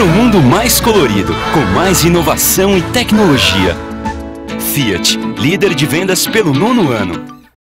Para um mundo mais colorido, com mais inovação e tecnologia. Fiat, líder de vendas pelo nono ano.